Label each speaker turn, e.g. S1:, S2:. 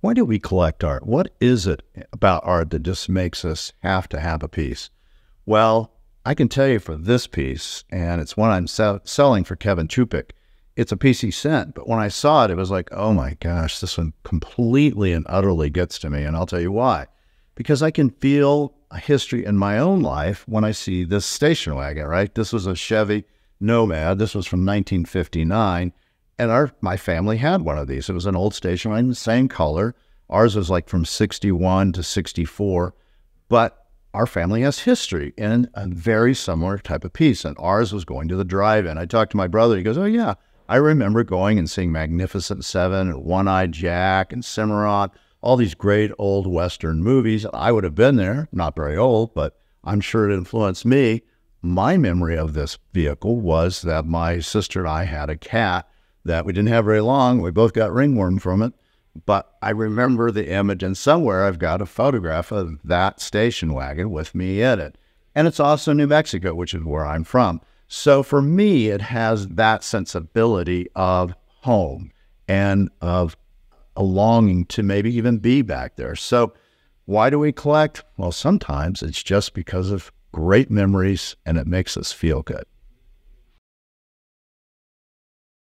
S1: Why do we collect art? What is it about art that just makes us have to have a piece? Well, I can tell you for this piece, and it's one I'm sell- selling for Kevin Chupik. It's a piece he sent, but when I saw it, it was like, oh my gosh, this one completely and utterly gets to me. And I'll tell you why. Because I can feel a history in my own life when I see this station wagon, right? This was a Chevy Nomad. This was from 1959. And our my family had one of these. It was an old station wagon, the same color. Ours was like from 61 to 64. But our family has history in a very similar type of piece. And ours was going to the drive in. I talked to my brother. He goes, Oh, yeah. I remember going and seeing Magnificent Seven and One Eyed Jack and Cimarron, all these great old Western movies. I would have been there, not very old, but I'm sure it influenced me. My memory of this vehicle was that my sister and I had a cat that we didn't have very long. We both got ringworm from it. But I remember the image, and somewhere I've got a photograph of that station wagon with me in it. And it's also New Mexico, which is where I'm from. So for me, it has that sensibility of home and of a longing to maybe even be back there. So why do we collect? Well, sometimes it's just because of great memories and it makes us feel good.